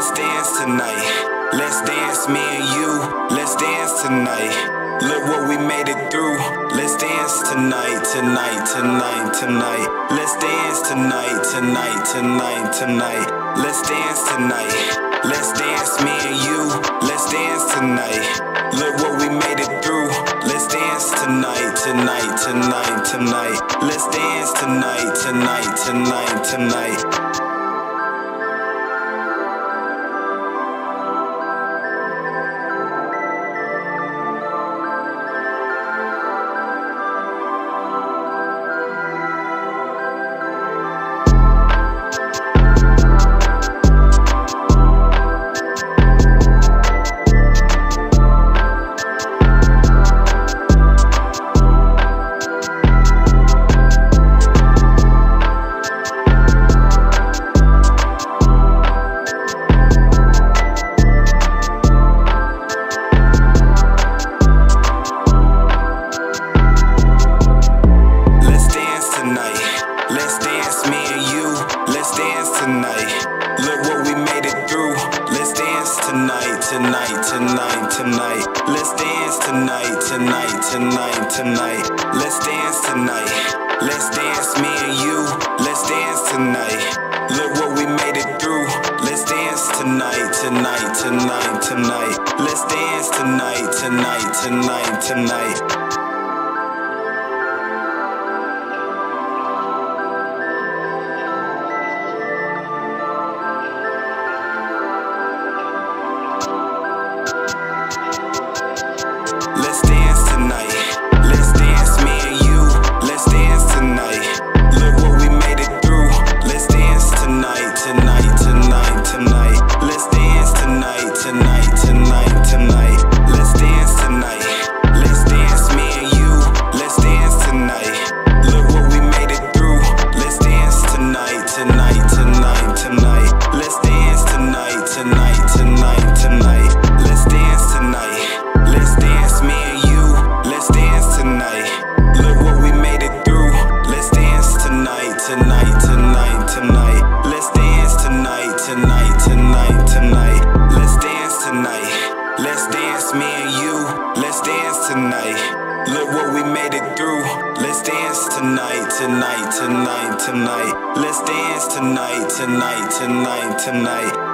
tonight. Let's dance, me and you. Let's dance tonight. Look what we made it through. Let's dance tonight, tonight, tonight, tonight. Let's dance tonight, tonight, tonight, tonight. Let's dance tonight. Let's dance, me and you. Let's dance tonight. Look what we made it through. Let's dance tonight, tonight, tonight, tonight. Let's dance tonight, tonight, tonight, tonight. Me and you. Let's dance tonight. Look what we made it through. Let's dance tonight, tonight, tonight, tonight. Let's dance tonight, tonight, tonight, tonight. Let's dance tonight. Let's dance, me and you. Let's dance tonight. Look what we made it through. Let's dance tonight, tonight, tonight, tonight. Let's dance tonight, tonight, tonight, tonight. Tonight, tonight. Let's dance tonight. Let's dance, me and you. Let's dance tonight. Look what we made it through. Let's dance tonight, tonight, tonight, tonight. Let's dance tonight, tonight, tonight, tonight.